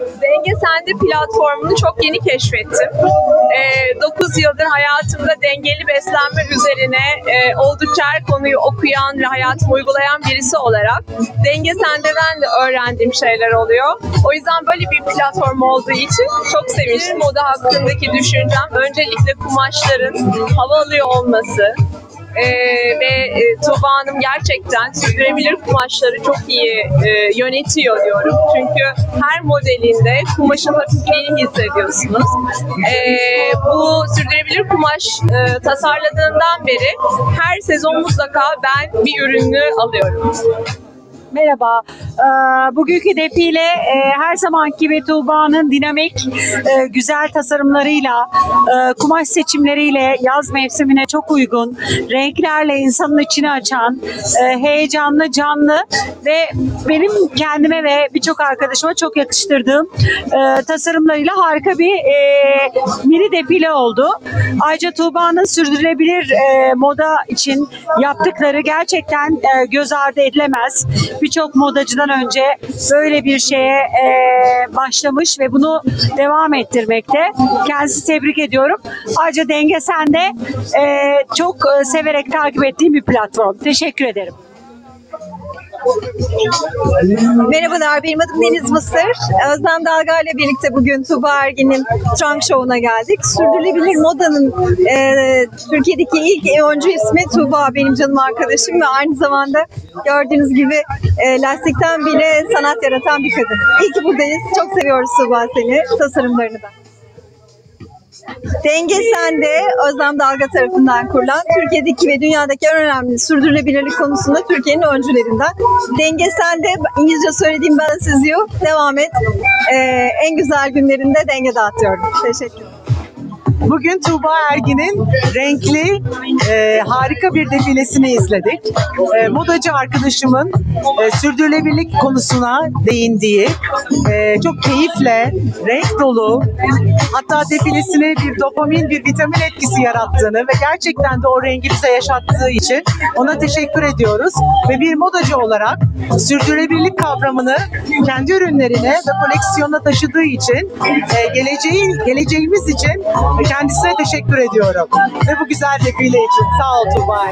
Denge Sende platformunu çok yeni keşfettim. Ee, 9 yıldır hayatımda dengeli beslenme üzerine e, oldukça her konuyu okuyan ve hayatımı uygulayan birisi olarak Denge Sende'den de öğrendiğim şeyler oluyor. O yüzden böyle bir platform olduğu için çok sevinçliyim. Moda hakkındaki düşüncem öncelikle kumaşların havalı olması, ee, ve e, Tuğba Hanım gerçekten sürdürülebilir kumaşları çok iyi e, yönetiyor diyorum. Çünkü her modelinde kumaşın hafifliğini hissediyorsunuz. Ee, bu sürdürülebilir kumaş e, tasarladığından beri her sezon mutlaka ben bir ürünü alıyorum. Merhaba. Ee, Bugünkü defile e, her zamanki gibi Tuğba'nın dinamik, e, güzel tasarımlarıyla, e, kumaş seçimleriyle yaz mevsimine çok uygun, renklerle insanın içini açan, heyecanlı, canlı ve benim kendime ve birçok arkadaşıma çok yakıştırdığım tasarımlarıyla harika bir mini defile oldu. Ayrıca Tuğba'nın sürdürülebilir moda için yaptıkları gerçekten göz ardı edilemez birçok modacıdan önce böyle bir şeye e, başlamış ve bunu devam ettirmekte. Kendisi tebrik ediyorum. Ayrıca Denge Sende e, çok e, severek takip ettiğim bir platform. Teşekkür ederim. Merhabalar, benim adım Deniz Mısır. Özlem Dalga ile birlikte bugün Tuğba Ergin'in Trunk Show'una geldik. Sürdürülebilir modanın e, Türkiye'deki ilk öncü ismi Tuğba, benim canım arkadaşım ve aynı zamanda gördüğünüz gibi e, lastikten bile sanat yaratan bir kadın. İyi ki buradayız. Çok seviyoruz Tuğba seni, tasarımlarını da. Denge Sende Özlem Dalga tarafından kurulan Türkiye'deki ve dünyadaki en önemli sürdürülebilirlik konusunda Türkiye'nin öncülerinden. Denge Sende İngilizce söylediğim ben siz. Devam et. Ee, en güzel günlerinde denge dağıtıyorum. Teşekkür. Bugün Tuğba Ergin'in renkli, e, harika bir defilesini izledik. E, modacı arkadaşımın e, sürdürülebilirlik konusuna değindiği, e, çok keyifle, renk dolu, hatta defilesine bir dopamin, bir vitamin etkisi yarattığını ve gerçekten de o rengi bize yaşattığı için ona teşekkür ediyoruz. Ve bir modacı olarak sürdürülebilirlik kavramını kendi ürünlerine ve koleksiyonuna taşıdığı için e, geleceğin geleceğimiz için kendisine teşekkür ediyorum. Ve bu güzel defile için. Sağ ol Tuğba.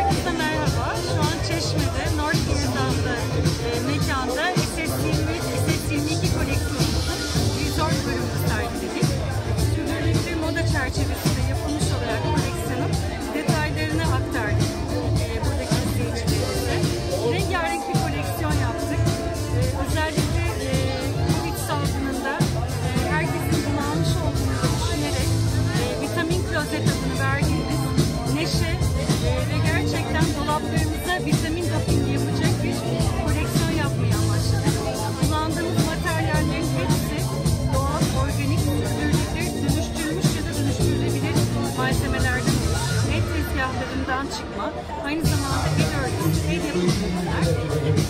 Aynı zamanda el örgüsü, el yapımı ürünler.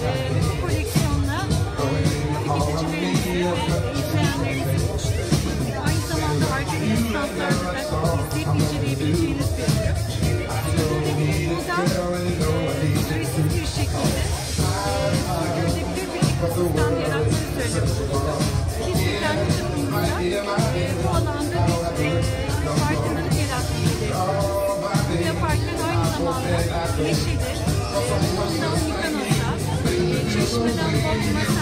E, bu koleksiyonla e, tüketicilerimizi ve izleyenlerimizi buluşturuyoruz. Aynı zamanda arkadaki standlarda da izleyip inceleyebileceğiniz bir ürün. Buradan Yeşildir. Ee, burada Unikanosa. Ee, çeşmeden Bodrum'a